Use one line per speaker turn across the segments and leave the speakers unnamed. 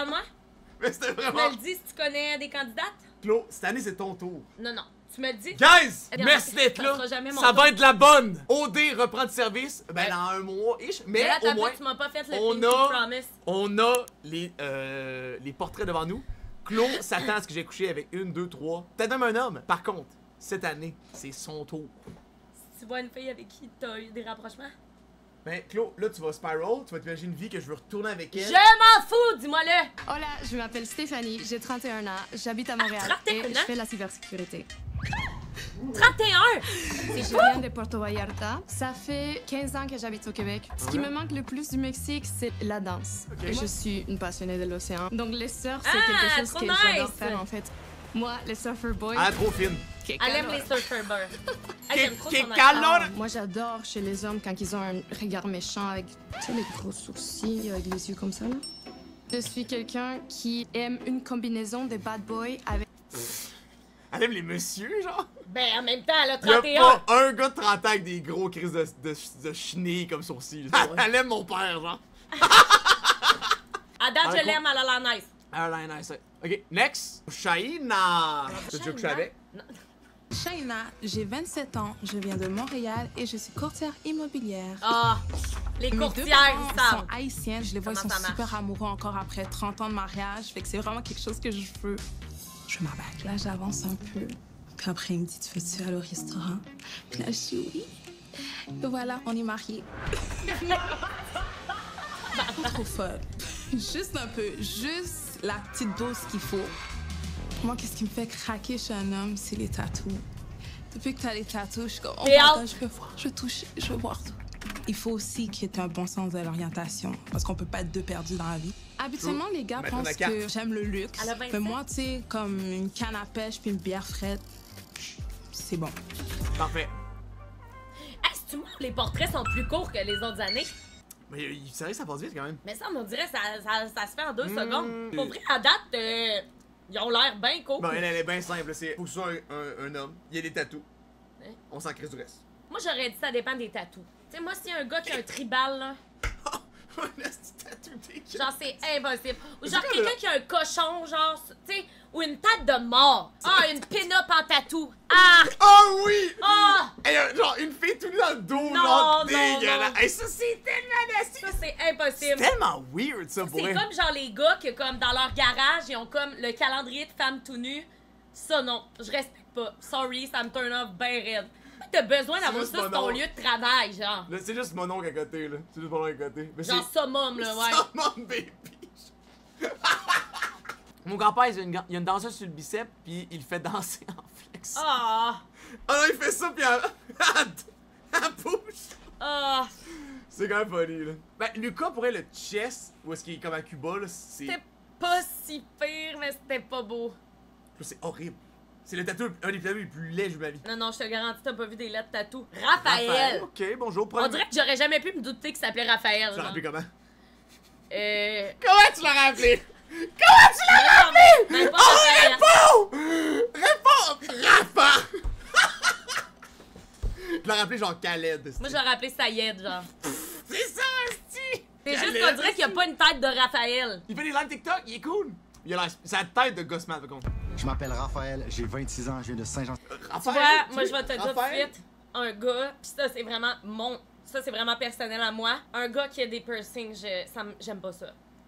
regarde-moi.
Mais c'était
Tu me
vraiment.
le dis si tu connais des candidates?
Claude, cette année, c'est ton tour.
Non, non. Tu me le dis?
Guys,
Regarde,
merci d'être là. Ça
tour.
va être la bonne. OD reprend du service, ben
Ouais.
dans un mois-ish, mais
là, t'as
au moins,
tu m'as pas fait le
on a-
Promise.
on a les, euh, les portraits devant nous. Claude s'attend à ce que j'ai couché avec une, deux, trois, peut-être même un homme. Par contre, cette année, c'est son tour.
Si tu vois une fille avec qui t'as eu des rapprochements?
Ben, Claude, là, tu vas spiral, tu vas t'imaginer une vie que je veux retourner avec elle.
Je m'en fous, dis-moi-le!
Hola, je m'appelle Stéphanie, j'ai 31 ans, j'habite à Montréal
31
et je fais la cybersécurité.
31!
Je viens de Puerto Vallarta. Ça fait 15 ans que j'habite au Québec. Ce qui me manque le plus du Mexique, c'est la danse. Et je suis une passionnée de l'océan. Donc le surf, c'est
Ah,
quelque chose
trop
que
nice!
j'adore faire en fait. Moi, le surfer boy.
Ah, trop fine.
Que
Elle aime les surfer birds. Ah,
Que-
j'aime trop
que
son
calor!
Ah, moi, j'adore chez les hommes quand ils ont un regard méchant avec, tu sais, les gros sourcils, avec les yeux comme ça, là. Je suis quelqu'un qui aime une combinaison de bad boy avec
Elle aime les messieurs, genre.
Ben, en même temps, elle a
Y'a
31.
pas un gars de 30 ans avec des gros crises de, de, de chenilles comme sourcils. Elle aime mon père, genre.
À date,
Ah,
je l'aime, elle a l'air nice.
Ah, là, nice. Ok, next. Shaina. T'as déjà couché
Shaina?
avec?
Shaina, j'ai 27 ans, je viens de Montréal et je suis courtière immobilière.
Ah, les
Mes deux
courtières, ils savent.
sont haïtiens, je les vois, ils sont super amoureux encore après 30 ans de mariage, fait que c'est vraiment quelque chose que je veux. Je m'abaque, là j'avance un peu. Puis après il me dit, tu veux-tu aller au restaurant? Puis là je dis oui. Et voilà, on est mariés. Pas trop folle. Juste un peu, juste la petite dose qu'il faut. Moi, qu'est-ce qui me fait craquer chez un homme, c'est les tatous. Depuis que t'as les tatous, je suis comme, oh my. God, je veux voir, je veux toucher, je veux voir tout. Il faut aussi qu'il y ait un bon sens de l'orientation, parce qu'on peut pas être deux perdus dans la vie. Habituellement, les gars pensent que j'aime le luxe.
Elle a 27.
Mais moi, tu sais, comme une canne à pêche puis une bière fraîche, c'est bon.
Parfait.
Hey, c'est-tu moi, les portraits sont plus courts que les autres années?
Mais euh, il sérieux, ça passe vite quand même.
Mais ça, on dirait que ça, ça, ça se fait en deux
Mm.
secondes. Pour vrai, à date, euh, ils ont l'air bien courts.
Bon, elle, elle est bien simple. C'est ce soit un, un, un homme. Il y a des tatous.
Hein?
On s'en crée du reste.
Moi, j'aurais dit ça dépend des tatous. Tu sais, moi, s'il y a un gars qui a un tribal, là,
un petit tatou dégueulasse.
genre, c'est impossible. Ou
C'est
genre, quelqu'un qui a un cochon, genre, tu sais, ou une tête de mort. Ah, une pin-up en tatou. Ah!
Oh oui!
Ah!
Hey, euh, genre une fille tout nue dans le dos,
Non,
genre dégueulasse. Hey, ça c'est tellement nasty.
Ça, c'est
C'est
impossible.
tellement weird ça pour
C'est comme genre les gars que comme dans leur garage, ils ont comme le calendrier de femmes tout nues. Ça non, je respecte pas. Sorry, ça me turn off ben raide. T'as besoin d'avoir ça sur ton lieu de travail, genre.
Là, c'est juste mon oncle à côté, là. C'est juste mon oncle à côté. Mais
Genre summum, là, ouais.
Summon baby. Mon grand-père, il, a une, il a une danseuse sur le bicep, puis il fait danser en flex.
Ah!
Ah non, il fait ça, puis elle, elle bouge.
Ah!
C'est quand même funny, là. Ben, Lucas, pourrait le chest, où est-ce qu'il est comme à Cuba, là, c'est.
C'était pas si pire, mais c'était pas beau.
C'est horrible. C'est le tatou, un des tatous les plus laids que de ma vie.
Non, non, je te garantis, t'as pas vu des lettres tatou. Raphaël!
Ok, bonjour,
On
premier.
dirait que j'aurais jamais pu me douter qu'il s'appelait Raphaël.
Tu l'as rappelé comment?
Euh.
Comment tu l'as rappelé?
Mais, mais pas Raphaël.
Oh Réponds Rafa Tu l'as rappelé genre Khaled.
Moi, j'aurais appelé Sayed, genre.
C'est ça,
C'est juste qu'on dirait qu'il y a pas une tête de Raphaël.
Il fait des lives TikTok, il est cool. Il a l'air. C'est la tête de Gossman, par contre.
Je m'appelle Raphaël, j'ai 26 ans, je viens de Saint-Jean.
Tu vois, moi, je vais te dire tout de suite, un gars, pis ça, c'est vraiment mon... Ça, c'est vraiment personnel à moi. Un gars qui a des piercings, je, ça me- j'aime pas ça.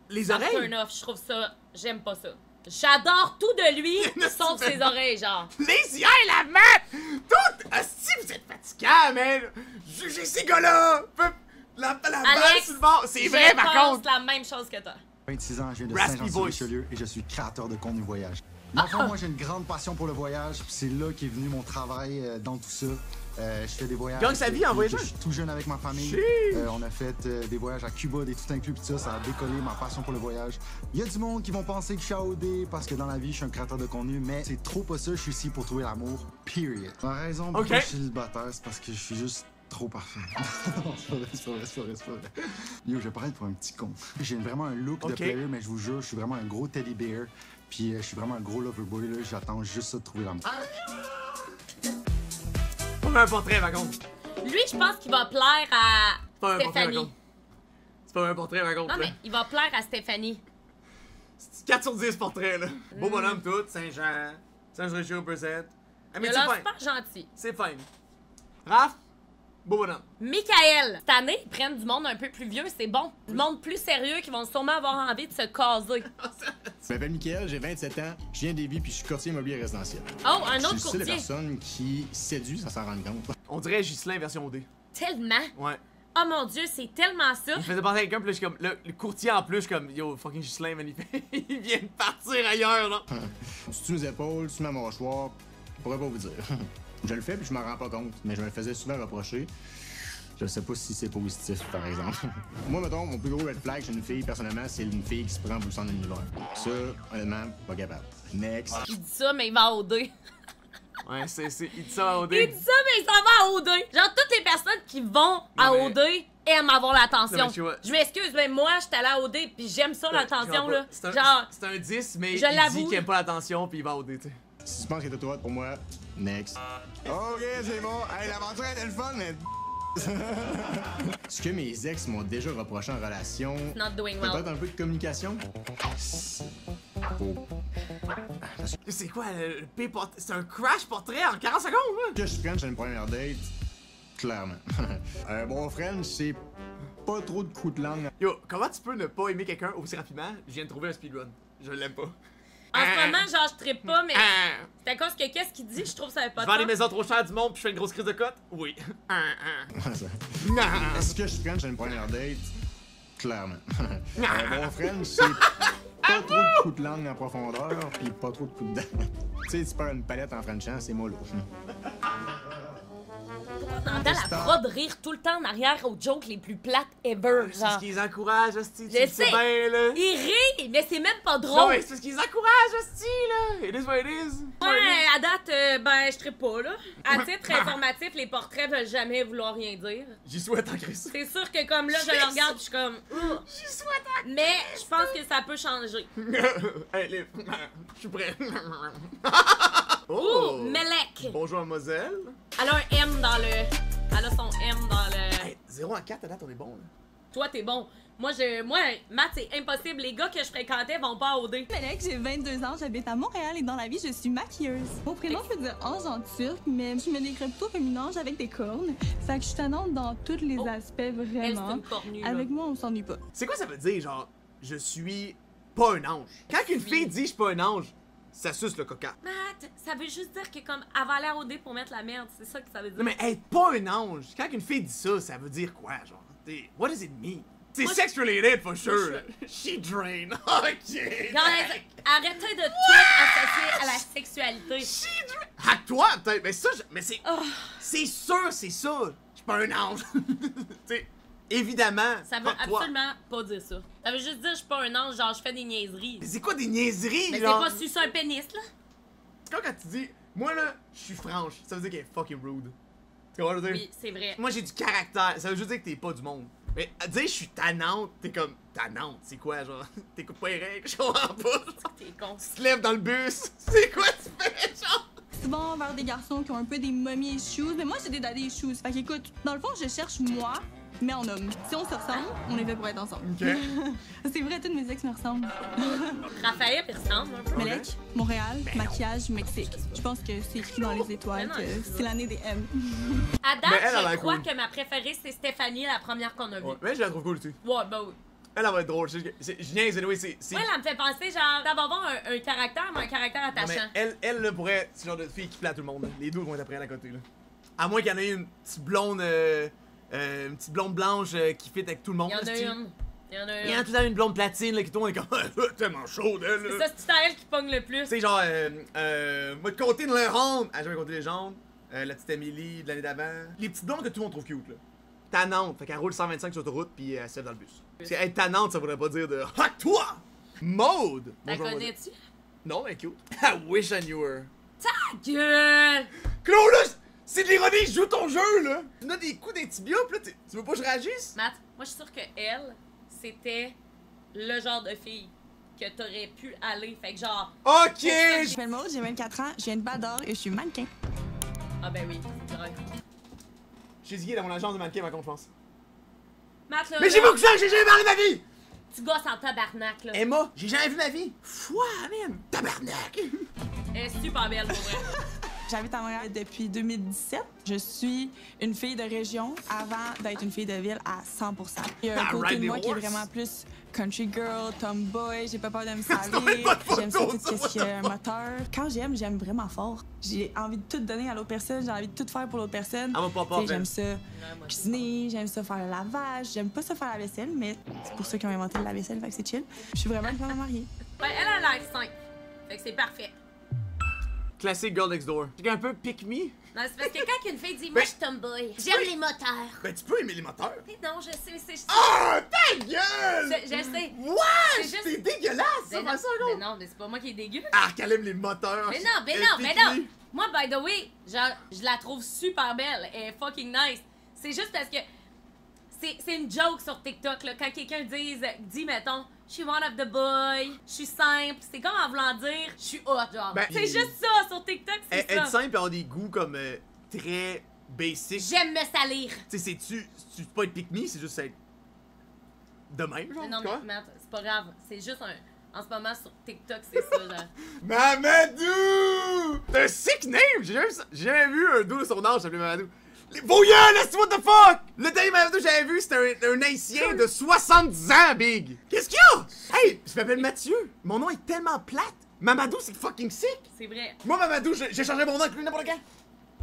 Les
Ça
oreilles?
turn off, je trouve ça... J'aime pas ça. J'adore tout de lui, sauf ses oreilles, genre.
Les yeux, la mat Tout Esti, vous êtes fatigants, man Jugez ces gars-là La, la balle
Alex,
sur le bord, c'est
je
vrai, par
pense
contre
la même chose que toi.
26 ans, je viens de. Saint-Jean-sur-Richelieu et je suis créateur de contenu voyage. Le fond, moi, j'ai une grande passion pour le voyage, c'est là qu'est venu mon travail euh, dans tout ça. Euh, je fais des voyages.
Gagne sa vie en voyageant.
Je suis tout jeune avec ma famille. Euh, on a fait des voyages à Cuba, des tout inclus, puis ça, ça a décollé ma passion pour le voyage. Il y a du monde qui vont penser que je suis AOD parce que dans la vie, je suis un créateur de contenu, mais c'est trop pas ça. Je suis ici pour trouver l'amour. Period. La raison pour
Ok.
laquelle je suis célibataire, c'est parce que je suis juste trop parfait. Non, c'est pas vrai, c'est pas vrai, c'est pas vrai, c'est pas vrai. Yo, je vais paraître pour un petit con. J'ai vraiment un look
Ok.
de player, mais je vous jure, je suis vraiment un gros teddy bear. Puis euh, je suis vraiment un gros lover boy, là. J'attends juste ça de trouver l'amour.
Pas un portrait, par contre.
Lui, je pense qu'il va plaire à
pas portrait, par
Stéphanie.
C'est pas un portrait, par contre.
Non,
là.
mais il va plaire à Stéphanie.
C'est 4 sur 10 portraits, là. Beau bonhomme, tout. Saint-Jean. Saint-Jean represent. Ah, mais c'est
super gentil.
C'est fine. Raph, beau bonhomme.
Michael, cette année, ils prennent du monde un peu plus vieux, c'est bon. Du monde plus sérieux qui vont sûrement avoir envie de se caser.
Je m'appelle Mickaël, j'ai 27 ans, je viens d'Évis puis je suis courtier immobilier résidentiel.
Oh, un
je
autre courtier.
personne qui séduit sans s'en rendre compte.
On dirait Ghislain version OD.
Tellement.
Ouais.
Oh mon dieu, c'est tellement ça.
Il me faisait penser à quelqu'un, puis là, je suis comme. Le, le courtier en plus, je comme. Yo, fucking Ghislain, man, il, fait- il vient de partir ailleurs, là.
Sous mes épaules, sous ma mâchoire, je pourrais pas vous dire. Je le fais puis je m'en rends pas compte, mais je me le faisais souvent reprocher. Je sais pas si c'est positif, par exemple. Moi, mettons, mon plus gros red flag chez une fille, personnellement, c'est une fille qui se prend pour de l'univers. Ça, honnêtement, pas capable. Next.
Il dit ça, mais il va à OD.
Ouais, c'est. c'est- Il dit ça à OD.
Il dit ça, mais il s'en va à OD. Genre, toutes les personnes qui vont à
mais-
OD aiment avoir l'attention. Je m'excuse, mais moi, j'étais allée à OD, puis j'aime ça,
Ouais,
l'attention,
je
là.
C'est un,
Genre,
c'est un 10, mais
je
il
l'avoue.
dit qu'il aime pas l'attention, puis il va au dé, tu sais.
Si tu penses que t'es toi pour moi, next. Ok, c'est bon. Hey, l'aventure était le fun, mais. Ce que mes ex m'ont déjà reproché en relation,
not doing well.
peut-être un peu de communication. C'est
quoi, le, port- C'est un crash portrait en 40 secondes, là?
Que je prenne chez une première date, clairement. un bon friend, c'est pas trop de coups de langue.
Yo, comment tu peux ne pas aimer quelqu'un aussi rapidement? Je viens de trouver un speedrun. Je l'aime pas.
En ce moment, genre, je trippe pas, mais
Ah.
c'est à cause que qu'est-ce qu'il dit, je trouve ça pas
Je vends
sens.
maisons trop chères du monde, puis je fais une grosse crise de cote? Oui. Ah, ah. Ah.
Est-ce que je prenne chez une première date, clairement. un bon friend, c'est pas trop de coups de langue en profondeur, puis pas trop de coups de dents. tu sais, tu perds une palette en frenchant, c'est mollo.
On entend la prod rire tout le temps en arrière aux jokes les plus plates ever,
C'est ce qu'ils encouragent, hostie. Tu sais bien, là.
Il rit, mais c'est même pas
Non,
drôle.
mais c'est parce qu'ils encouragent, hostie, là. It is what it is.
Ouais, à date, euh, ben, je trippe pas, là. À titre informatif, les portraits veulent jamais vouloir rien dire.
J'y souhaite en Christ.
C'est sûr que comme là, je le regarde, je suis comme...
J'y souhaite en
Mais je pense que ça peut changer.
Liv, je suis prêt.
Ouh,
oh!
Melek.
Bonjour, mademoiselle.
Elle a un M dans le... Elle a son M dans le...
Hey, 0 à 4, à date, on est bon, là.
Toi, t'es bon. Moi, je... Moi, Matt, c'est impossible. Les gars que je fréquentais vont pas à OD.
Melek, j'ai 22 ans, j'habite à Montréal et dans la vie, je suis maquilleuse. Mon prénom veut dire ange en turc, mais je me décris plutôt comme une ange avec des cornes. Fait que je suis tannante dans tous les
Oh.
aspects, vraiment.
cornue.
Avec moi, on s'ennuie pas.
C'est quoi ça veut dire, genre, je suis pas un ange? Quand une fille dit je suis pas un ange, ça suce le coca.
Matt, ça veut juste dire que comme aller à OD pour mettre la merde. C'est ça que ça veut dire.
Non, mais être pas un ange, quand une fille dit ça, ça veut dire quoi, genre? T'sais, What does it mean? C'est sex related for sure. She drain. Ok.
Guys, arrêtez de tout associer à la sexualité.
She drain. Hack-toi, peut-être. Mais ça, je- mais c'est.
Oh,
C'est sûr, c'est ça. Je suis pas un ange. T'sais, évidemment.
ça veut absolument pas dire ça. Ça veut juste dire je suis pas un ange, genre je fais des niaiseries.
Mais c'est quoi des niaiseries,
Mais c'est
genre?
pas sucer un pénis, là.
C'est comme quand tu dis, moi là, je suis franche. Ça veut dire qu'elle est fucking rude. Tu comprends ce que je veux dire?
Oui, c'est vrai.
Moi j'ai du caractère, ça veut juste dire que t'es pas du monde. Mais à dire je suis tannante, t'es comme tannante, c'est quoi genre? T'écoutes pas les règles, je comprends pas.
T'es con.
Tu te lèves dans le bus, c'est quoi tu fais genre?
Souvent vers des garçons qui ont un peu des mommy issues, mais moi, j'ai des daddy issues. Fait qu'écoute, dans le fond, je cherche moi, mais en homme. Si on se ressemble, on est fait pour être ensemble.
Ok.
C'est vrai, tous mes ex me ressemblent.
Raphaël, il ressemble un peu.
Melek, Montréal, maquillage, Mexique. Je pense que c'est écrit dans les étoiles
Ben non,
que
c'est
l'année des M.
À
Mais
date,
elle, elle a
je crois
cool.
que ma préférée, c'est Stéphanie, la première qu'on a vue.
Ouais, mais je la trouve cool aussi.
Ouais, bah oui.
Elle, elle va être drôle. Je niaise, anyway, c'est.
Ouais, elle me fait penser, genre, d'avoir avoir un, un caractère, mais un caractère
Non, mais
attachant.
elle, elle là, pourrait, c'est genre de fille qui plaît à tout le monde. là. Les deux vont être après elle à côté, là. À moins qu'il y en ait une petite blonde, euh, euh, une petite blonde blanche euh, qui fit avec tout le monde.
Il y en a une. Il y en a
Il y en a
une.
tout le temps une blonde platine, là, qui tourne et comme, tellement chaude, elle,
C'est ça, c'est elle qui pogne le plus.
Tu sais, genre, euh, euh, moi, de compter une légende. Ah, j'avais compté légende. Euh, la petite Amélie de l'année d'avant. Les petites blondes que tout le monde trouve cute, là. Tannante. Fait qu'elle roule 125 sur l'autoroute, puis elle se lève dans le bus. Parce qu'être tannante, ça voudrait pas dire de. Ah, toi! Maude!
La connais-tu?
Non, mais cute. I wish I knew her.
Gueule!
Claude, là, c'est de l'ironie, je joue ton jeu, là! Tu me donnes des coups d'intibia, pis là, tu veux pas que je réagisse?
Matt, moi, je suis sûre que elle, c'était le genre de fille que t'aurais pu aller. Fait que genre,
Ok!
Je m'appelle Maud, j'ai 24 ans, je viens de Bador et je suis mannequin.
ah ben oui, c'est vrai.
J'ai dit dans mon agence de mannequin, ma pense.
Matt, là.
Mais j'ai que ça, j'ai jamais parlé de ma vie!
Tu gosses en tabarnak, là.
Emma, j'ai jamais vu ma vie. Foi, man. Tabarnak.
Elle est super belle, pour vrai.
J'habite à Montréal depuis 2017. Je suis une fille de région avant d'être une fille de ville à 100 Il y a un
Ah,
côté de moi qui est vraiment plus country girl, tomboy, j'ai pas peur de me
photo,
j'aime ça tout
ça,
ce qui a un moteur. Quand j'aime, j'aime vraiment fort. J'ai envie de tout donner à l'autre personne, j'ai envie de tout faire pour l'autre personne.
Ah,
J'aime ça
moi, je-
cuisiner, j'aime ça faire le lavage, j'aime pas ça faire la vaisselle, mais c'est pour ça qu'ils ont inventé le lave-vaisselle, fait que c'est chill. Je suis vraiment une femme mariée.
Ouais, elle a l'air 5. Fait que c'est parfait.
Classique Girl Next Door. C'est un peu pick me?
Non, c'est parce que quand une fille dit Moi, je suis tomboy, j'aime les moteurs.
Ben, tu peux aimer les moteurs.
Mais non, je sais, mais c'est.
Ah, ta gueule!
Je, je sais.
What?
C'est juste-
C'est dégueulasse, ça,
Mais non,
ça,
mais
gros.
non, mais c'est pas moi qui est dégueu.
Ah, qu'elle aime les moteurs.
Mais non, mais non, mais non. Moi, by the way, genre, je la trouve super belle. Elle est fucking nice. C'est juste parce que c'est c'est une joke sur TikTok, là. Quand quelqu'un dit, dit, mettons, je suis one of the boy, je suis simple. C'est comme en voulant dire, je suis hot, genre.
Ben,
c'est
il-
juste ça sur TikTok, c'est
Être
ça.
simple et avoir des goûts comme euh, très basic.
J'aime me salir.
Tu sais, c'est-tu. C'est pas être pick me, c'est juste être. De même, genre.
Non,
tu
mais, c'est pas grave. C'est juste un. En ce moment, sur TikTok, c'est ça, genre.
Mamadou! C'est un sick name! J'ai jamais, j'ai jamais vu un dos de son âge s'appeler Mamadou. Voyons, laisse what the fuck! Le dernier Mamadou que j'avais vu, c'était un, un haïtien de 70 ans, Big! Qu'est-ce qu'il y a? Hey, je m'appelle Mathieu. Mon nom est tellement plate. Mamadou, c'est fucking sick.
C'est vrai.
Moi, Mamadou, j'ai j'ai changé mon nom avec lui n'importe quand.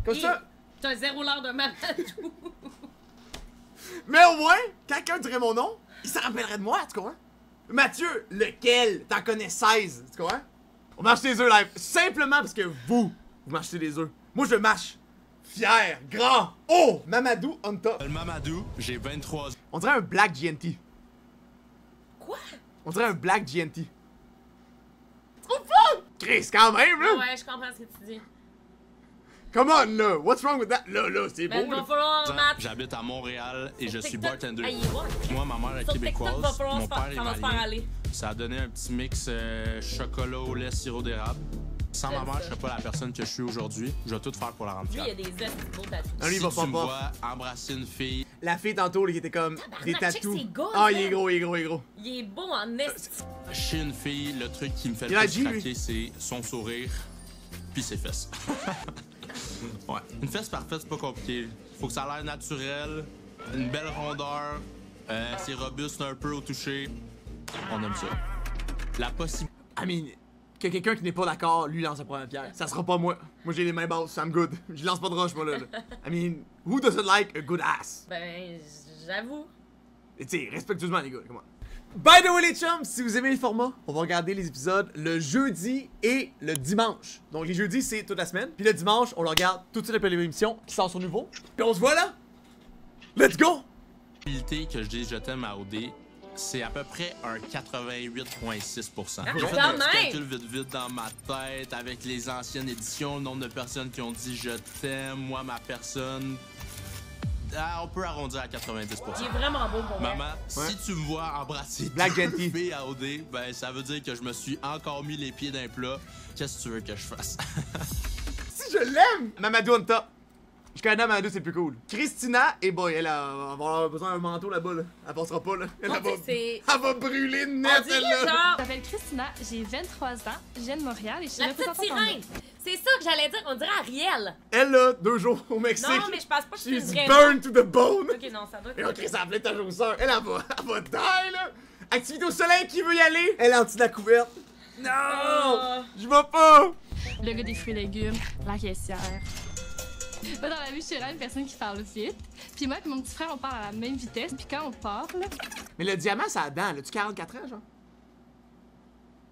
Comme
Et
ça.
T'as zéro l'heure de Mamadou.
Mais au moins, quelqu'un dirait mon nom, il s'en rappellerait de moi, tu comprends? Mathieu, lequel? T'en connais 16, tu comprends? On marche des œufs live, simplement parce que vous, vous marchez des œufs. Moi, je marche fier, grand, oh, Mamadou on top.
Le Mamadou, j'ai 23 ans.
On dirait un Black GNT.
Quoi?
On dirait un Black GNT. Trop fun! Chris, quand même, là!
Ouais, je comprends ce que tu dis.
Come on, là! What's wrong with that? Là, là, c'est
Mais
beau,
va falloir.
J'habite à Montréal et je suis
TikTok-
bartender.
Ah.
Moi, ma mère est
Sur
québécoise,
TikTok, va falloir
mon père est
ça va se faire
malien.
aller.
Ça a donné un petit mix euh, chocolat au lait, sirop d'érable. Sans ma mère, je serais pas la personne que je suis aujourd'hui. Je vais tout faire pour la rendre
Lui, il y a des œufs beaux tatous.
Lui, il
si
va
tu
pas
me
pas.
vois embrasser une fille,
La fille tantôt, qui était comme des tatous. Ah, il est gros, il est gros, il est gros.
Il est beau en est.
chez une fille, le truc qui me fait
Il
le plus
lui.
craquer, c'est son sourire puis ses fesses. ouais. Une fesse parfaite, c'est pas compliqué. Faut que ça a l'air naturel, une belle rondeur, euh, c'est robuste un peu au toucher. On aime ça. La possibilité.
I mean, que quelqu'un qui n'est pas d'accord, lui lance la première pierre. Ça sera pas moi. Moi j'ai les mains basses, I'm good. Je lance pas de roche, moi là. là. I mean, who doesn't like a good ass?
Ben, j'avoue.
Et tu sais, respectueusement les gars, comment? By the way les chums, si vous aimez le format, on va regarder les épisodes le jeudi et le dimanche. Donc les jeudis c'est toute la semaine, puis le dimanche on le regarde tout de suite après l'émission qui sort sur nouveau. Puis on se voit là. Let's go!
que je dis je t'aime à OD, c'est à peu près un 88,6%.
Ah,
J'ai fait
quand
un petit calcul vite vite dans ma tête avec les anciennes éditions, le nombre de personnes qui ont dit je t'aime, moi ma personne. Ah, on peut arrondir à 90%.
Il est vraiment beau pour moi.
Maman, si tu me vois embrasser
Black
deux
Gentil.
filles à OD, ben ça veut dire que je me suis encore mis les pieds d'un plat. Qu'est-ce que tu veux que je fasse?
Si je l'aime! Mamadou on top. Je connais Mamadou, c'est plus cool. Christina, et boy, elle a- va avoir besoin d'un manteau là-bas, là. Elle passera pas, là. Elle, va, elle va brûler net, elle, là.
genre.
Je m'appelle Christina, j'ai 23 ans, je viens de Montréal et je suis
La petite sirène! C'est ça que j'allais dire, on dirait Ariel!
Elle, là, deux jours au Mexique.
Non, mais je pense pas que c'est
She's
vrai.
burned to the bone.
Ok, non, ça doit
Et
être.
ok, ça appelait ta jousseur. Elle, elle va, elle va die, là. Activité au soleil, qui veut y aller? Elle est en dessous de la couverte. Non!
Oh.
Je vais pas!
Le gars des fruits et légumes, la caissière. Moi, dans la vie, je suis une personne qui parle vite. Puis moi et mon petit frère, on parle à la même vitesse. Puis quand on parle,
Mais le diamant, ça a dents, là. Tu 44 ans, genre?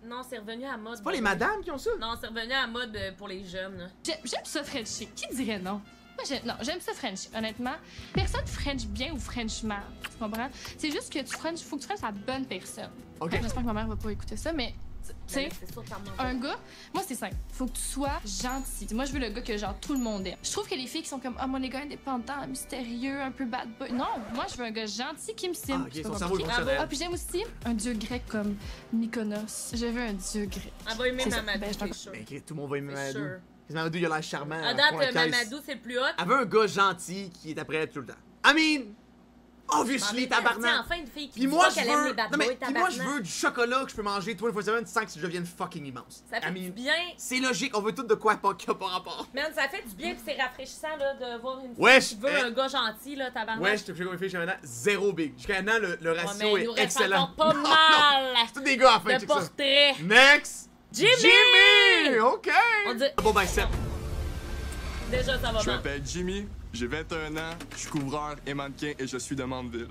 Non, c'est revenu à mode.
C'est pas les madames qui ont ça?
Non, c'est revenu à mode euh, pour les jeunes.
j'aime ça Frencher. Qui dirait non? Moi, j'aime, non, j'aime ça French, honnêtement. Personne French bien ou French mal, tu comprends? C'est juste que tu French, faut que tu French la bonne personne.
Ok.
J'espère que ma mère va pas écouter ça, mais sais, un gars, moi c'est simple. Faut que tu sois gentil. Moi je veux le gars que genre tout le monde aime. Je trouve que les filles qui sont comme ah moi les gars indépendants, mystérieux, un peu bad boy. Non, moi je veux un gars gentil qui me stime.
Ah, ok,
C'est pas
son cerveau est
compliqué.
fonctionnel.
Ah puis j'aime aussi un dieu grec comme Mykonos. Je veux un dieu grec.
Elle va aimer. Mamadou,
Ben,
écoute, tout le monde va aimer Mamadou.
sûr.
Parce que Mamadou, il a l'air charmant.
À date, euh. Mamadou, c'est le plus hot.
Elle veut un gars gentil qui est après elle tout le temps. I mean, Obviously, tabarnak!
enfin une fille qui
Puis moi, je veux. Non, mais puis moi, je veux du chocolat que je peux manger 24-7 sans que je devienne fucking immense.
Ça fait
I
du
mean,
bien.
C'est logique, on veut tout de quoi pas qui a pas rapport.
Man, ça fait du bien pis c'est rafraîchissant là, de voir une fille
Wesh,
qui veut
eh.
un gars gentil, là, tabarnak.
Ouais, je te fais comme une fille maintenant, zéro big. Jusqu'à maintenant, le, le
Ouais,
ratio
mais il nous
est
reste
excellent.
pas
Non,
mal
C'est tous des gars à la fin,
de
check ça.
portraits.
Next!
Jimmy!
Jimmy! Ok!
On dit-
Bon, ben, c'est.
Déjà, ça va
Je m'appelle Jimmy, j'ai 21 ans, je suis couvreur et mannequin et je suis de Mandeville.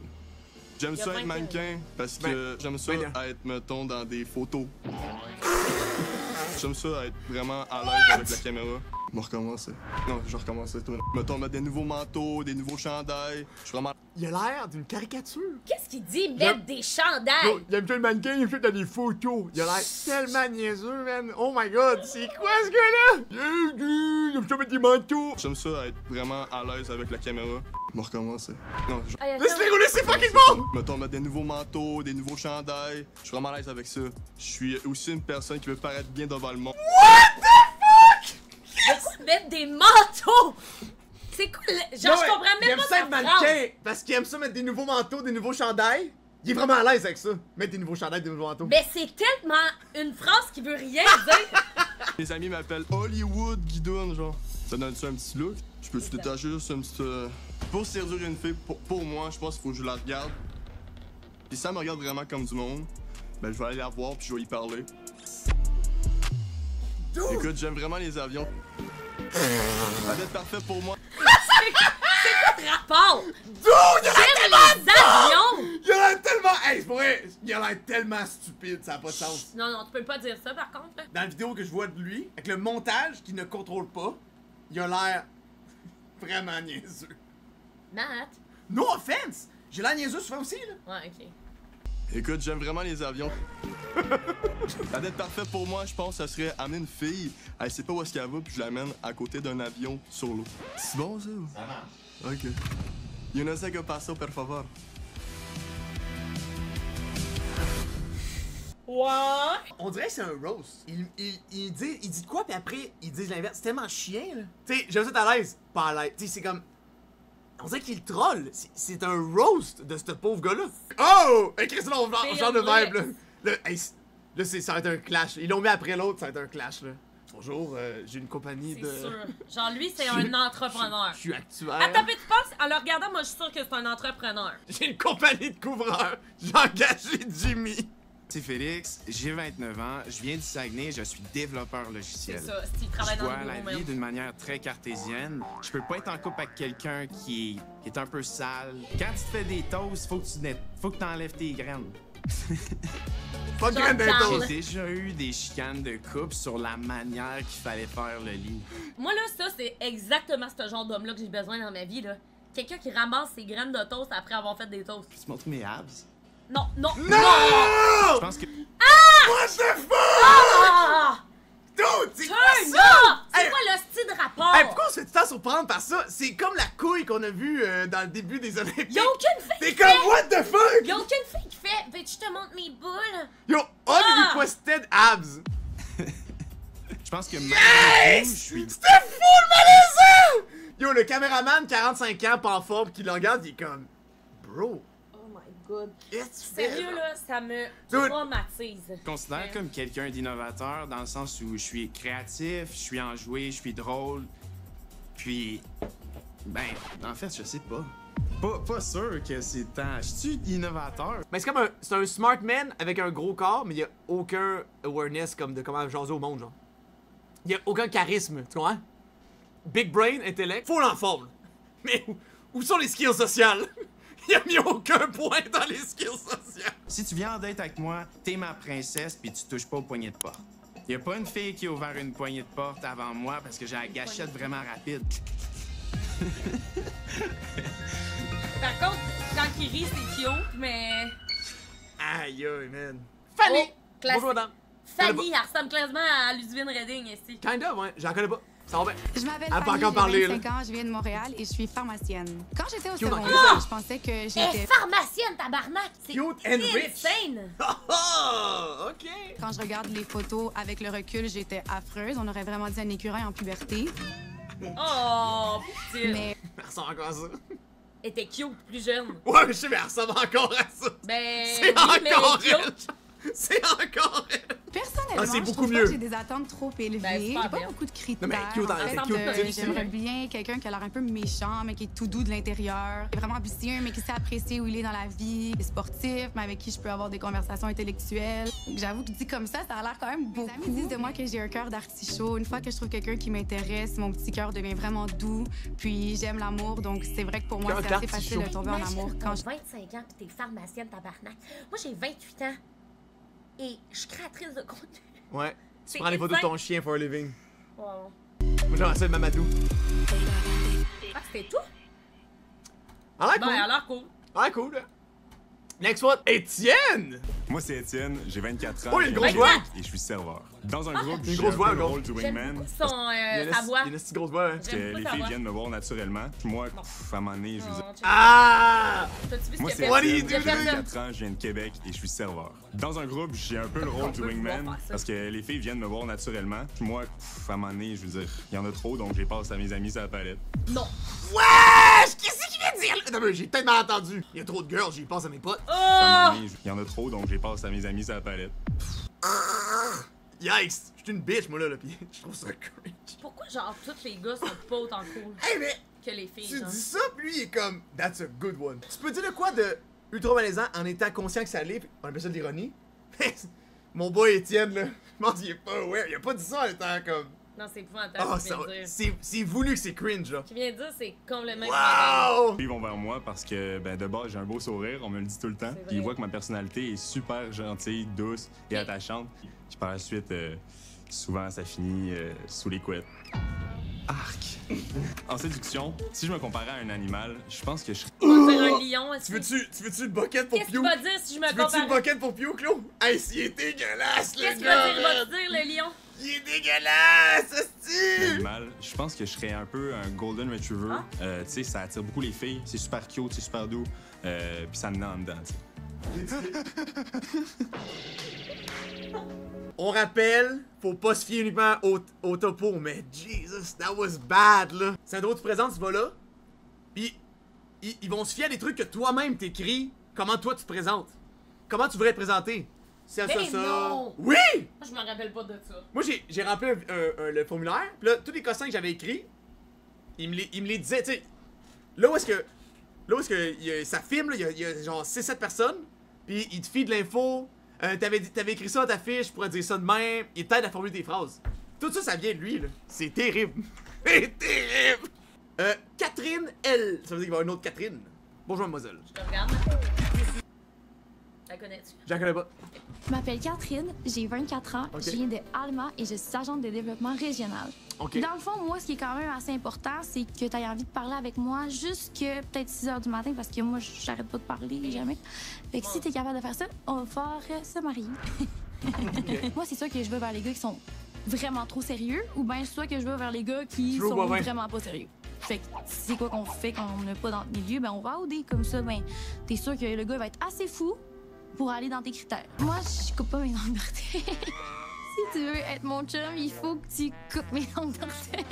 J'aime ça
20
être mannequin parce que j'aime ça
ben,
être, mettons, dans des photos. J'aime ça être vraiment à l'aise avec la caméra. Je vais recommencer. Non, je vais recommencer tout. Mettons, mettre des nouveaux manteaux, des nouveaux chandails. Je suis vraiment
Il a l'air d'une caricature.
Qu'est-ce qu'il dit? Mettre des chandails!
il aime ça le mannequin, il dans des photos. Il a l'air tellement niaiseux, man. Oh my god, c'est quoi ce gars-là? Il aime ça mettre des manteaux.
J'aime ça être vraiment à l'aise avec la caméra. Je vais recommencer. Non, je...
Laisse-les rouler, c'est fucking bon!
Mettons, mettre des nouveaux manteaux, des nouveaux chandails. Je suis vraiment à l'aise avec ça. Je suis aussi une personne qui veut paraître bien devant le monde.
De mettre des manteaux? C'est quoi le... Genre,
Non,
je comprends
Il
même
aime
pas
ça
sa
être
phrase.
mannequin parce qu'il aime ça mettre des nouveaux manteaux, des nouveaux chandails. Il est vraiment à l'aise avec ça. Mettre des nouveaux chandails, des nouveaux manteaux.
Mais c'est tellement une phrase qui veut rien dire.
Mes amis m'appellent Hollywood Guidoun, genre. Ça donne-tu un petit look? Je peux-tu détacher juste un petit. euh, Pour séduire une fille, pour, pour moi, je pense qu'il faut que je la regarde. Puis si elle me regarde vraiment comme du monde, ben je vais aller la voir puis je vais y parler. Écoute, j'aime vraiment les avions. Ça va être parfait pour moi.
Rapport!
Dude, il a l'air
J'aime les avions!
Il a l'air tellement. Hey, c'est vrai, il a l'air tellement stupide, ça n'a pas de sens.
Non, non, tu peux pas dire ça par contre. là.
Dans la vidéo que je vois de lui, avec le montage qu'il ne contrôle pas, il a l'air vraiment niaiseux.
Matt?
No offense! J'ai l'air niaiseux souvent aussi, là.
Ouais, ok.
Écoute, j'aime vraiment les avions. Ça va être parfait pour moi, je pense, ça serait amener une fille, elle sait pas où est-ce qu'elle va, puis je l'amène à côté d'un avion sur l'eau. C'est bon, ça? Ça marche. Ok. Yo no sé qué pasó, por favor.
Ouais.
On dirait que c'est un roast. Il, il, il dit, il dit de quoi, puis après, il dit l'inverse. C'est tellement chien, là. Tu sais, j'aime ça, t'es à l'aise. Pas à l'aise. Tu sais, c'est comme. On dirait qu'il troll. C'est- C'est un roast de ce pauvre gars-là. Oh! Hey, Chris, là, on on change de vibe, là. Là, hey, là, c'est- ça va être un clash. Ils l'ont mis après l'autre, ça va être un clash, là. Bonjour, euh, j'ai une compagnie
C'est
de.
sûr. Genre, lui, c'est un entrepreneur.
Je suis actuel.
Attends, mais tu penses, en le regardant, moi, je suis sûr que c'est un entrepreneur.
J'ai une compagnie de couvreurs. J'ai engagé Jimmy.
C'est Félix, j'ai 29 ans, je viens du Saguenay, je suis développeur
C'est
logiciel.
ça, s'il travaille
Je
dans
vois la vie d'une manière très cartésienne. Je peux pas être en couple avec quelqu'un qui est, qui est un peu sale. Quand tu te fais des toasts, faut que tu net- faut que t'enlèves tes graines.
Pas de
Jean
graine
Charles.
d'intos.
J'ai déjà eu des chicanes de couple sur la manière qu'il fallait faire le lit.
Moi, là, ça, c'est exactement ce genre d'homme-là que j'ai besoin dans ma vie, là. Quelqu'un qui ramasse ses graines de toast après avoir fait des toasts.
Tu montres mes abs?
Non, non, non!
Je pense que
What the fuck?
Ah!
Dude, c'est quoi ça?
C'est quoi le style de rapport?
Hey, pourquoi on se fait tout le surprendre par ça? C'est comme la couille qu'on a vue euh, dans le début des Olympiques.
Y'a aucune fille
T'es comme,
fait...
what the fuck?
Y'a aucune fille qui fait... Veux-tu te montre mes boules?
Yo,
Ah!
unrequested abs.
je pense que tout, je suis
C'était full malaisant! Yo, le caméraman, 45 ans, pas en forme, qui le regarde, il est comme, bro, Tu fais?
Sérieux, là, ça me
Dude.
traumatise.
Je me considère comme quelqu'un d'innovateur dans le sens où je suis créatif, je suis enjoué, je suis drôle. Puis, ben, en fait, je sais pas. Pas, pas sûr que c'est tant. Je suis innovateur.
Mais c'est comme un, c'est un smart man avec un gros corps, mais il y a aucun awareness comme de comment jaser au monde, genre. Il y a aucun charisme, tu comprends? Big brain, intellect, full en forme. Mais où, où sont les skills sociales? Il a mis aucun point dans les skills sociales.
Si tu viens en date avec moi, t'es ma princesse puis tu touches pas aux poignées de porte. Y a pas une fille qui a ouvert une poignée de porte avant moi parce que j'ai la gâchette vraiment rapide.
Par contre, quand il rit, c'est cute, mais...
Aïe, aïe, man. Fanny!
Oh.
Bonjour, madame.
Fanny, elle ressemble clairement à Ludivine Redding, ici.
Kinda, ouais, j'en connais pas. Va bien.
Je m'appelle
Elle a pas
Fanny,
encore
j'ai
parlé,
25 ans, je viens de Montréal et je suis pharmacienne. Quand j'étais au
Cute,
secondaire,
ah!
je pensais que
Elle est
j'étais...
pharmacienne, tabarnak! C'est
Cute and rich.
insane!
Oh, ok.
Quand je regarde les photos avec le recul, j'étais affreuse. On aurait vraiment dit un écureuil en puberté.
Oh, putain!
Mais
Merci encore à ça.
Elle était cute, plus jeune.
Ouais, je sais, mais elle ressemble encore à ça.
Ben.
C'est
oui, mais
encore
elle
elle.
cute.
C'est encore elle.
Personnellement,
Ah, c'est
je
beaucoup mieux.
que j'ai des attentes trop élevées.
Ben,
j'ai
pas bien.
beaucoup de critères.
Non, mais cute,
En
elle
fait,
est
cute,
euh, J'aimerais bien quelqu'un qui a l'air un peu méchant, mais qui est tout doux de l'intérieur. Qui est vraiment ambitieux, mais qui sait apprécier où il est dans la vie. Qui est sportif, mais avec qui je peux avoir des conversations intellectuelles. J'avoue que dit comme ça, ça a l'air quand même beaucoup. Mes amis disent de moi que j'ai un cœur d'artichaut. Une fois que je trouve quelqu'un qui m'intéresse, mon petit cœur devient vraiment doux. Puis j'aime l'amour, donc c'est vrai que pour moi, c'est assez facile de tomber en amour quand je
25 ans pis t'es pharmacienne tabarnak. Moi, j'ai 28 ans. Et je suis créatrice de contenu.
Ouais. Tu prends les photos de ton chien for a living.
Wow.
Moi, j'aimerais ça de Mamadou.
Ah, c'était tout?
Ah,
Ben,
cool.
alors cool.
Ah, cool. Next one, Étienne!
Moi, c'est Étienne, j'ai 24 ans.
Oh, il y a une grosse
un
voix.
Et je suis serveur. Dans un groupe,
Une
j'ai
grosse
un
voix,
peu le
gros.
rôle du wingman.
son, euh, sa voix.
il y a une grosse voix, hein.
Parce que les filles viennent me voir naturellement. Puis moi, pff, à un moment donné, je veux dire...
Non, check.
Ah!
T'as-tu vu ce
Moi, c'est Étienne, j'ai
fait ça.
24 ans, je viens de Québec et je suis serveur. Dans un groupe, j'ai un peu le rôle du wingman parce que les filles viennent me voir naturellement. Puis moi, pff, à un moment donné, je veux dire, il y en a trop, donc je les passe à mes amis sur la palette.
Non.
Wesh! Qu'est-ce de dire? là? Non, mais j'ai peut-être mal entendu. Il y a trop de girls, j'y pense à mes potes.
À
Oh!
il y en a trop, donc les passe à mes amis sur la palette.
Yikes! Je suis une bitch, moi, là, là, pis je trouve ça cringe.
Pourquoi, genre, tous les gars sont pas autant cool
Hey, mais
que les filles,
tu
genre?
dis ça, pis lui, il est comme, that's a good one. Tu peux dire de quoi de ultra malaisant en étant conscient que ça allait, pis on appelle ça de l'ironie? Mon boy Étienne, là, je pense qu'il est pas aware. Il a pas dit ça en étant comme.
Non, c'est épouvantable,
Oh, c'est c'est voulu que c'est cringe, là.
Ce qu'il vient de dire, c'est complètement
Wow!
Ils vont vers moi parce que ben, de base, j'ai un beau sourire, on me le dit tout le temps.
C'est
Puis ils voient que ma personnalité est super gentille, douce et attachante. Puis par la suite, euh, souvent, ça finit euh, sous les couettes. Arc! en séduction, si je me comparais à un animal, je pense que je serais.
Tu vas dire un lion, est-ce
Tu
que-
veux-tu tu veux-tu le bucket pour
Qu'est-ce que tu vas dire si je me
Tu veux-tu le
compare?
bucket pour Pew, Claude? Hey, s'il est dégueulasse, le
Qu'est-ce
gars!
va dire? Il va
man.
te dire, le lion?
Il est dégueulasse,
animal, je pense que je serais un peu un golden retriever.
Ah.
Euh, tu sais, ça attire beaucoup les filles, c'est super cute, c'est super doux, euh, puis ça me met en dedans, tu sais.
On rappelle, faut pas se fier uniquement au, au topo, mais Jesus, that was bad, là. Sandro, tu présentes ce va-là, pis ils, ils vont se fier à des trucs que toi-même t'écris, comment toi tu te présentes? Comment tu voudrais te présenter? Ça, ça,
Ben
ça.
non!
Oui!
Moi, je me rappelle pas de ça.
Moi, j'ai rempli un- un- un- le formulaire, pis là, tous les cossins que j'avais écrits, il me les, il me les disait, tu sais. Là où est-ce que. Là où est-ce que il y a- ça filme, là, il y a, il y a genre 6-7 personnes, puis il te file de l'info. Euh, t'avais, écrit ça dans ta fiche, je pourrais dire ça de même. Il t'aide à formuler tes phrases. Tout ça, ça vient de lui, là. C'est terrible. C'est terrible! Euh, Catherine L. Ça veut dire qu'il va y avoir une autre Catherine. Bonjour, mademoiselle.
Je te regarde. La connais-tu?
Je la connais pas.
Je m'appelle Catherine, j'ai 24 ans, je viens de Alma et je suis agente de développement régional. Dans le fond, moi, ce qui est quand même assez important, c'est que tu aies envie de parler avec moi jusque peut-être 6 heures du matin parce que moi, j'arrête pas de parler jamais. Fait que si tu es capable de faire ça, on va pouvoir euh, se marier. moi, c'est sûr que je vais vers les gars qui sont vraiment trop sérieux ou bien soit que je vais vers les gars qui
True,
sont
ouais.
vraiment pas sérieux. Fait que c'est quoi qu'on fait quand on n'est pas dans le milieu, ben on va au dé comme ça, ben t'es sûr que le gars va être assez fou pour aller dans tes critères. Moi, je coupe pas mes ongles d'orteil. si tu veux être mon chum, il faut que tu coupes mes ongles d'orteil.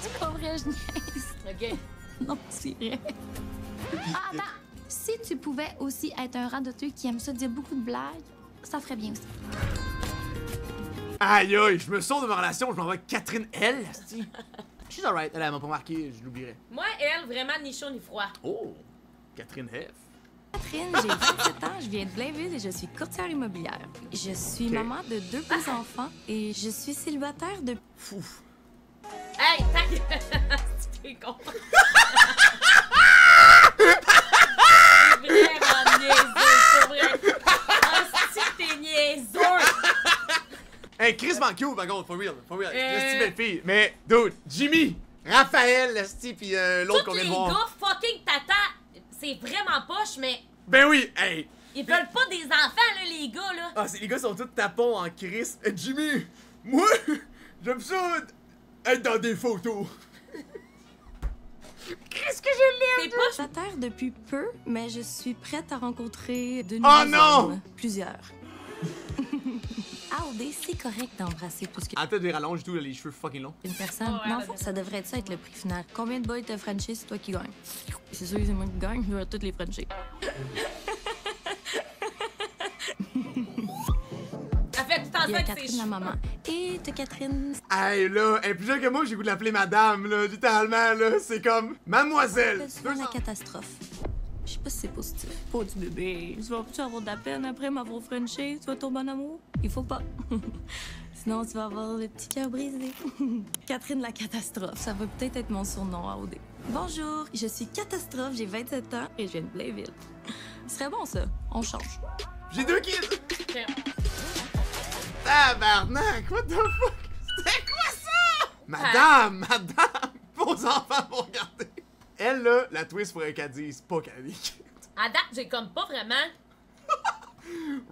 c'est pas vrai, je niaise.
Ok.
Non, c'est vrai. Ah, attends. Si tu pouvais aussi être un radoteux qui aime ça dire beaucoup de blagues, ça ferait bien aussi.
Aïe aïe, je me sauve de ma relation, je m'en vais avec Catherine L. She's alright, elle, elle m'a pas marqué, je l'oublierai.
Moi, elle, vraiment ni chaud ni froid.
Oh, Catherine F.
Catherine, j'ai 27 ans, je viens de Blainville et je suis courtière immobilière. Je suis maman de deux petits-enfants et je suis célibataire depuis...
Fouf.
Hey, ta gueule! T'es con. C'est vraiment niaiseux, c'est vrai. Ah, si t'es niaiseux!
Hey, Chris cute, par contre, for real, for real.
Euh.
Belle fille. Mais, dude, Jimmy, Raphaël, Esti, pis euh, l'autre qu'on vient
les
de voir.
gars fucking tata, c'est vraiment poche, mais
Ben oui, hey.
ils veulent pas des enfants, là, les gars, là.
Ah, c'est les gars sont tous tapons en Chris. Euh, Jimmy, moi, j'aime ça être dans des photos. Qu'est-ce que je l'aime?
C'est pas
Célibataire depuis peu, mais je suis prête à rencontrer de
Oh
nouveaux
non!
hommes. Plusieurs. Ah, OD, c'est correct d'embrasser plus
Ah, peut-être des rallonges et tout, les cheveux fucking longs.
qu'une personne.
Ouais, ouais.
ça devrait être ça être le prix final. Combien de boys te Frenchie, c'est toi qui gagne?
C'est sûr que c'est moi qui gagne, je vais toutes les
temps
Il y
ça
a Catherine, la maman. Et t'as Catherine.
Hey là, elle est plus jeune que moi, j'ai goût de l'appeler madame, là, littéralement, là. C'est comme mademoiselle.
C'est la catastrophe. Pas si c'est positif. Pas du bébé. Tu vas-tu avoir de la peine après m'avoir Frenché? Tu vas tomber en amour? Il faut pas. Sinon, tu vas avoir le petit cœur brisé. Catherine la catastrophe, ça va peut-être être mon surnom à OD. Bonjour, je suis Catastrophe, j'ai 27 ans et je viens de Blainville. Ce serait bon ça, on change.
J'ai deux kids. Tabarnak, what the fuck? C'était quoi ça? Madame, madame, vos enfants vont regarder. Elle, là, la twist faudrait qu'elle dise pas qu'elle est
À date, j'ai comme pas vraiment.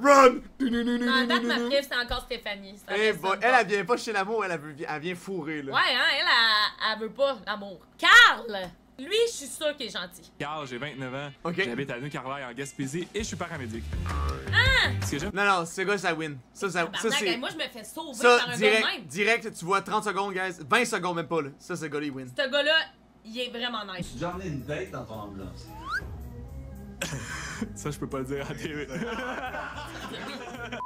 Run!
Non, à date, ma préf, c'est encore Stéphanie. C'est
Eh, elle, elle vient pas chercher l'amour, elle, elle, veut- elle vient fourrer, là.
Ouais, hein, elle, elle, elle veut pas l'amour. Carl! Lui, je suis sûre qu'il est gentil.
Carl, j'ai 29 ans.
Ok.
J'habite à New-Carlisle en Gaspésie et je suis paramédic.
Ah!
Ce que j'aime,
Non, non, ce gars, ça win. Ça, ça, ça
Tabarnak,
c'est.
hey, moi, je me fais sauver
Ça,
par un gars de
direct,
même.
direct, tu vois 30 secondes, guys. 20 secondes, même pas, là. Ça, ce gars-là, il win.
Ce gars-là, il est vraiment nice.
J'ai emmené une date dans ton ambulance.
ça, je peux pas le dire à TV.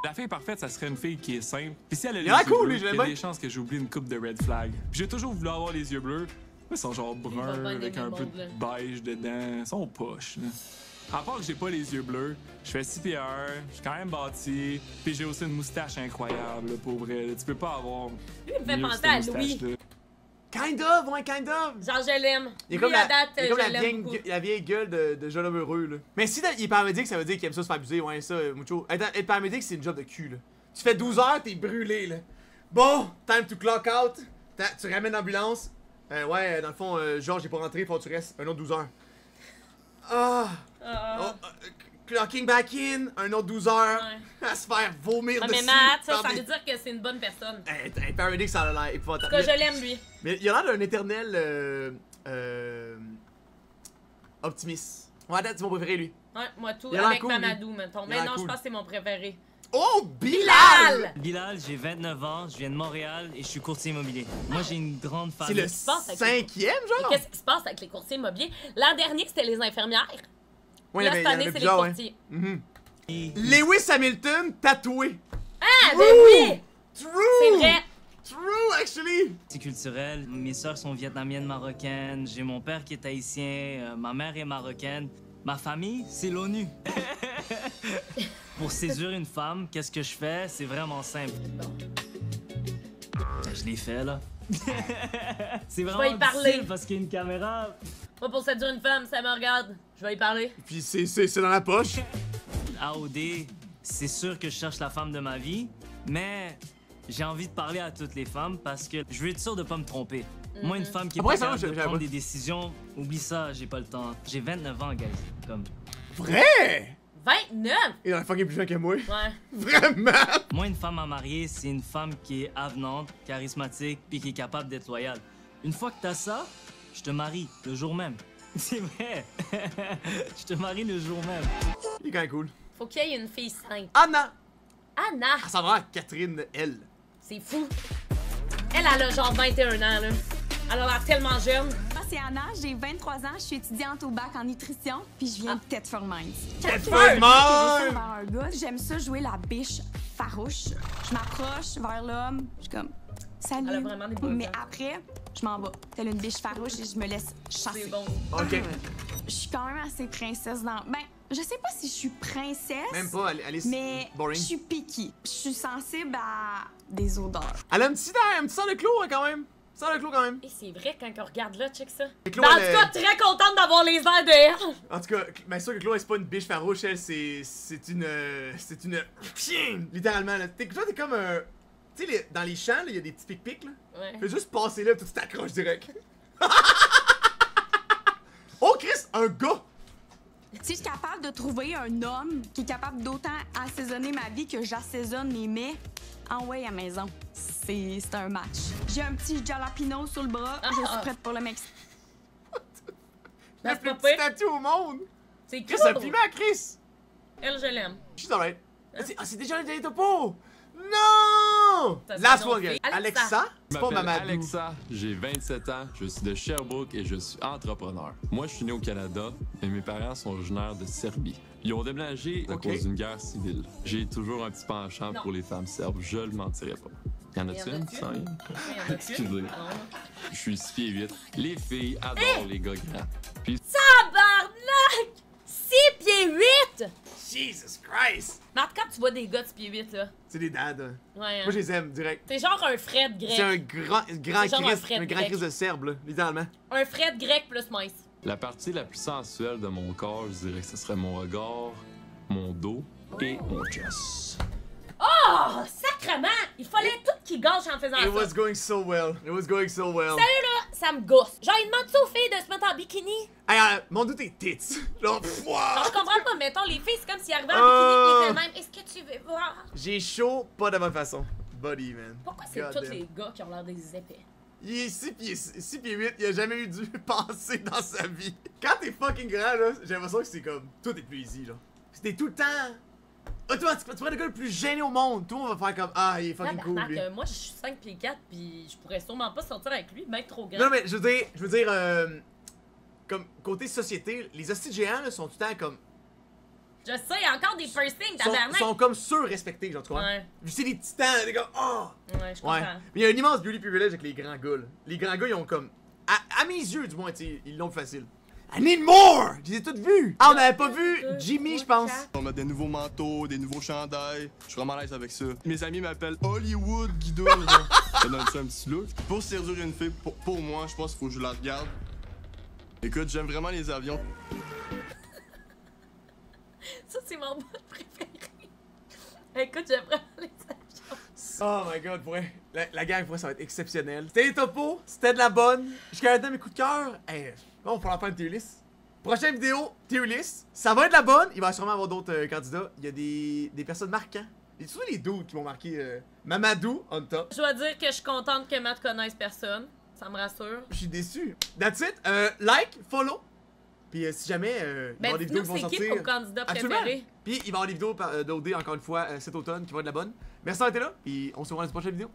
La fille parfaite, ça serait une fille qui est simple. Puis si elle a les yeux
cool,
bleus, il y a des chances que j'oublie une coupe de red flag. Puis j'ai toujours voulu avoir les yeux bleus. Ils sont genre bruns avec un peu de beige dedans. Ils sont poches. À part que j'ai pas les yeux bleus, je fais 6 pieds 1, je suis quand même bâti, puis j'ai aussi une moustache incroyable, là, pour vrai. Tu peux pas avoir.
Lui, il me fait penser à Louis.
Kind of, ouais, kind of.
Genre, je l'aime.
Il est
Lui,
comme,
à
la,
date,
il est comme
je
la,
l'aime
vieille,
beaucoup.
gue- la vieille gueule de, de jeune homme heureux, là. Mais si il est paramédic, ça veut dire qu'il aime ça se faire abuser, ouais, ça, euh, mucho. Être, être paramédic, c'est une job de cul, là. Tu fais 12 heures, t'es brûlé, là. Bon, time to clock out. Tu ramènes l'ambulance. Euh, ouais, dans le fond, euh, Georges, j'ai pas rentré, faut que tu restes un autre 12 heures. Ah!
Ah.
Oh, euh, clocking back in, un autre 12 heures.
Ouais.
À se faire vomir
Ah,
dessus.
mais Matt, ça, ça veut dire que c'est une bonne personne.
Hey, hey, paramédic, ça a l'air épouvantable.
tout cas, je l'aime, lui.
mais il a l'air d'un éternel euh, euh, optimiste. Ouais, c'est mon préféré, lui.
Ouais, moi, tout. Avec
cool, lui.
Mamadou, mettons.
Il a
Mais non, je pense que c'est mon préféré.
Oh, Bilal!
Bilal, j'ai 29 ans, je viens de Montréal et je suis courtier immobilier. Moi, j'ai une grande
C'est
famille.
le
passe avec
cinquième, genre?
qu'est-ce qui se passe avec les courtiers immobiliers? L'an dernier, c'était les infirmières.
Ouais,
là,
il y
cette année, c'est les courtiers.
Mhm. Lewis Hamilton tatoué.
Ah, ben oui!
True!
C'est vrai.
True, actually!
C'est culturel. Mes sœurs sont vietnamiennes, marocaines. J'ai mon père qui est haïtien. euh, ma mère est marocaine. Ma famille, c'est l'ONU. Pour séduire une femme, qu'est-ce que je fais? C'est vraiment simple. Ben, je l'ai fait, là. c'est
vais y
vraiment
parler.
parce qu'il y a une caméra.
Moi, pour séduire une femme, ça me regarde. Je vais y parler.
Puis c'est, c'est, c'est dans la poche.
AOD, c'est sûr que je cherche la femme de ma vie, mais j'ai envie de parler à toutes les femmes parce que je veux être sûr de pas me tromper. Moi, une femme qui est
Après,
pas
ça,
capable
moi,
de prendre des décisions, oublie ça, j'ai pas le temps. J'ai 29 ans, guys. Comme...
Vrai?
29!
Il est fucking plus jeune que moi.
Ouais.
Vraiment?
Moi, une femme à marier, c'est une femme qui est avenante, charismatique, puis qui est capable d'être loyale. Une fois que t'as ça, je te marie le jour même. C'est vrai. je te marie le jour même.
Il est quand même cool.
Faut qu'il y ait une fille simple.
Anna!
Anna!
Elle s'en va à Catherine L.
C'est fou. Elle, elle a genre 21 ans, là. Elle a l'air tellement jeune.
C'est Anna, j'ai 23 ans, je suis étudiante au bac en nutrition, puis je viens de Thetford Mines.
Thetford Mines!
vers un gars, j'aime ça jouer la biche farouche. Je m'approche vers l'homme, je suis comme salut.
Elle a vraiment des beaux
Mais après, je m'en vais. Telle une biche farouche et je me laisse chasser.
C'est bon.
Ok.
Je suis quand même assez princesse dans. Ben, je sais pas si je suis princesse.
Même pas, elle, elle est
Mais
boring.
je suis picky. Je suis sensible à des odeurs.
Elle a un petit, un petit sang de clos, hein, quand même. Sang de clos, quand même.
Et c'est vrai, quand on regarde là, check ça.
Et
Ben,
Chloé,
en tout cas,
est-
très contente d'avoir les airs de elle.
En tout cas, bien sûr que Chloé, c'est pas une biche farouche, elle, c'est. C'est une. euh, C'est une. Littéralement, là. T'es, toi, t'es comme un. Tu sais, les- dans les champs, là, il y a des petits pics-pics, là.
Ouais.
Fais juste passer là, tu t'accroches direct. oh, Chris, un gars!
Si je suis capable de trouver un homme qui est capable d'autant assaisonner ma vie que j'assaisonne les mets, en way à maison. C'est c'est un match. J'ai un petit jalapino sur le bras, je suis prête pour le Mexique.
La plus
pas
petite statue au monde!
C'est
Chris,
cool.
un piment, Chris!
Elle, je l'aime.
She's alright. Ah, c'est- Ah, c'est déjà un topo! Non! Last one. Alexa?
Alexa?
Je
C'est pas Mamadou.
Alexa, j'ai 27 ans, je suis de Sherbrooke et je suis entrepreneur. Moi, je suis né au Canada, mais mes parents sont originaires de Serbie. Ils ont déménagé à cause d'une guerre civile. J'ai toujours un petit penchant
Non.
pour les femmes serbes, je le mentirais pas. Y en a-tu une?
a-tu?
Ça?
Il y en a
Excusez.
Non.
Je suis 6 pieds 8. Les filles adorent les gars grands. Puis
Tabarnak! 6 pieds 8!
Jesus Christ!
Mais en tout cas, tu vois des gars de 6 pieds 8, là.
C'est des dads. hein.
Ouais, hein.
Moi, je les aime, direct.
C'est genre un Fred grec.
C'est un grand, grand
un
Christ,
Fred
un grand. Christ de serbe, là, littéralement.
Un Fred grec plus mince.
La partie la plus sensuelle de mon corps, je dirais que ce serait mon regard, mon dos et mon chest.
Oh, sacrement! Il fallait tout qu'il gâche en faisant
It
ça.
was going so well. It was going so well.
Sérieux, là, ça me gosse. Genre, il demande ça aux filles de se mettre en bikini.
Hey, euh, montre tes tits. Genre,
Genre, je comprends pas, mettons, les filles, c'est comme s'ils arrivaient en
Oh.
bikini et ils étaient même. Est-ce que tu veux voir?
J'ai chaud, pas de bonne façon. Buddy, man.
Pourquoi c'est tous les gars qui ont l'air des épais?
Il est 6 pieds, 6 pieds 8, il a jamais eu dû penser dans sa vie. Quand t'es fucking grand, là, j'ai l'impression que c'est comme. Tout est plus easy, là. C'était tout le temps. Automatiquement, tu prends le gars le plus gêné au monde. Tout le monde va faire comme Ah, il est fucking cool, lui.
euh, moi, je suis 5 pieds 4, puis je pourrais sûrement pas sortir avec lui, même trop grand.
Non, mais je veux dire, je veux dire, euh, comme côté société, les hosties géants là, sont tout le temps comme.
Je sais, il y a encore des piercings,
sont,
tabarnak.
sont comme sur-respectés, genre, tu vois.
Ouais.
C'est des titans, des gars, oh!
Ouais, je comprends.
Ouais. Mais il y a un immense beauty privilege avec les grands gars, là. Les grands gars, ils ont comme. À, à mes yeux, du moins, tu sais, ils l'ont facile. I need more! Je les ai toutes vues! Ah, on n'avait pas vu Jimmy, je pense.
On met des nouveaux manteaux, des nouveaux chandails. Je suis vraiment à l'aise avec ça. Mes amis m'appellent Hollywood genre. ça donne ça un petit look. Pour séduire une fille, pour, pour moi, je pense qu'il faut que je la regarde. Écoute, j'aime vraiment les avions.
Ça, c'est mon bout préféré. Écoute, j'aime vraiment les avions.
Oh my god, vrai. La, la gang, pour ça va être exceptionnel. C'était les topos, c'était de la bonne. Jusqu'à maintenant, mes coups de cœur. Hey, bon, on falloir faire une tier list. Prochaine vidéo, tier list. Ça va être la bonne. Il va sûrement avoir d'autres euh, candidats. Il y a des, des personnes marquantes. Et surtout les dudes qui m'ont marqué euh, Mamadou on top?
Je dois dire que je suis contente que Matt connaisse personne. Ça me rassure.
Je suis déçu. That's it. Euh, like, follow. Puis euh, si jamais euh, il va y
Ben,
avoir des vidéos qui vont
qui
sortir.
ton candidat préféré?
Puis il va y avoir des vidéos euh, d'OD encore une fois euh, cet automne qui vont être de la bonne. Merci d'avoir été là. Puis on se revoit dans une prochaine vidéo.